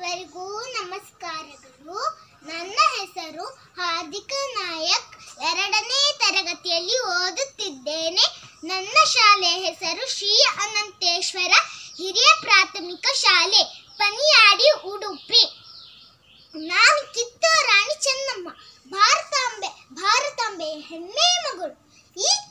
ಎಲ್ಲರಿಗೂ ನಮಸ್ಕಾರಗಳು. ನನ್ನ ಹೆಸರು ಹಾರ್ದಿಕ ನಾಯಕ್. ಎರಡನೇ ತರಗತಿಯಲ್ಲಿ ಓದುತ್ತಿದ್ದೇನೆ. ನನ್ನ ಶಾಲೆ ಹೆಸರು ಶ್ರೀ ಅನಂತೇಶ್ವರ. ಹಿರಿಯ ಪ್ರಾಥಮಿಕ ಶಾಲೆ, ಪನಿಯಾಡಿ, ಉಡುಪಿ. ನಾನು ಕಿತ್ತೂರು ರಾಣಿ ಚೆನ್ನಮ್ಮ. ಭಾರತಾಂಬೆ ಭಾರತಾಂಬೆ ಹೆಮ್ಮೆ ಮಗಳು. ಈ